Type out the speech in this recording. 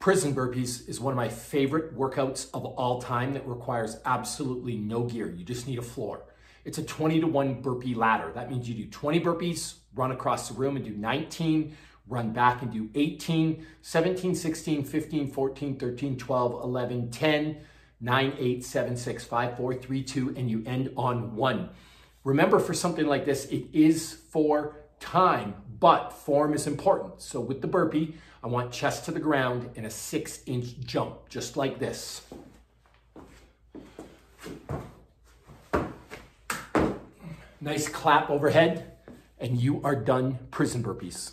Prison burpees is one of my favorite workouts of all time that requires absolutely no gear. You just need a floor. It's a 20 to 1 burpee ladder. That means you do 20 burpees, run across the room and do 19, run back and do 18, 17, 16, 15, 14, 13, 12, 11, 10, 9, 8, 7, 6, 5, 4, 3, 2, and you end on 1. Remember, for something like this, it is for time, but form is important. So with the burpee, I want chest to the ground in a six inch jump, just like this. Nice clap overhead, and you are done prison burpees.